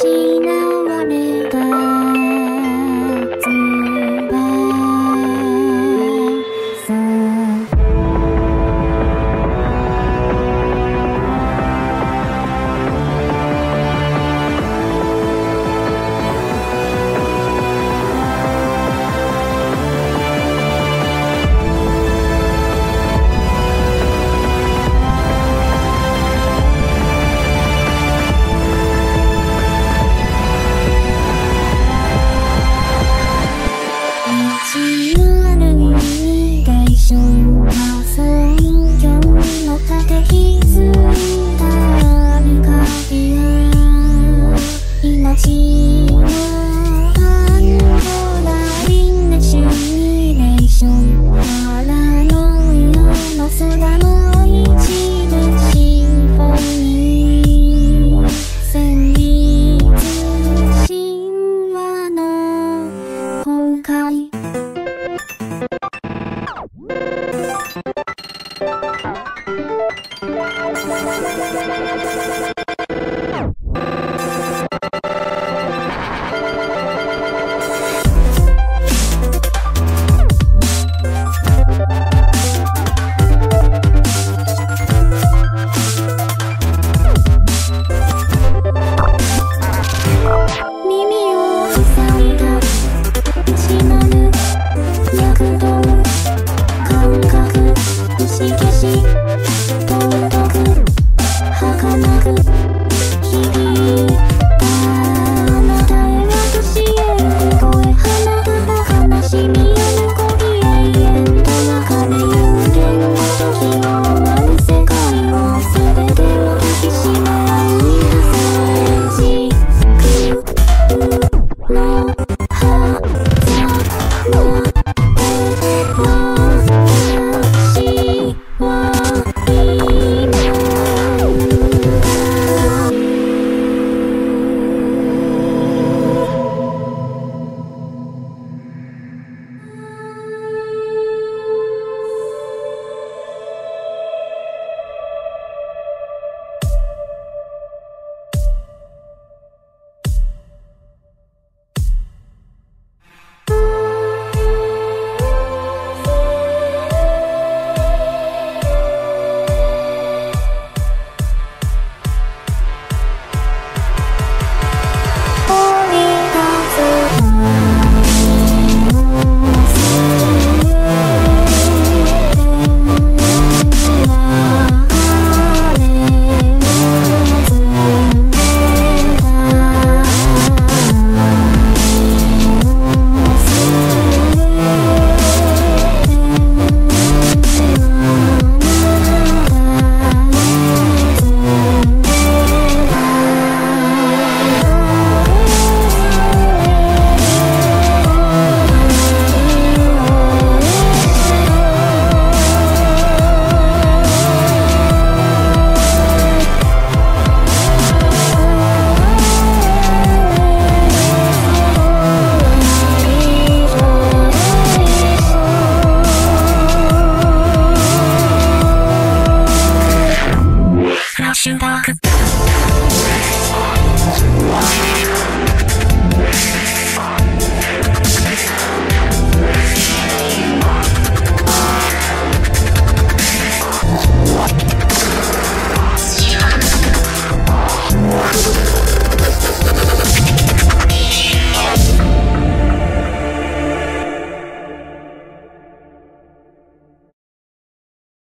she show you. シュ。